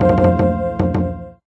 Thank you.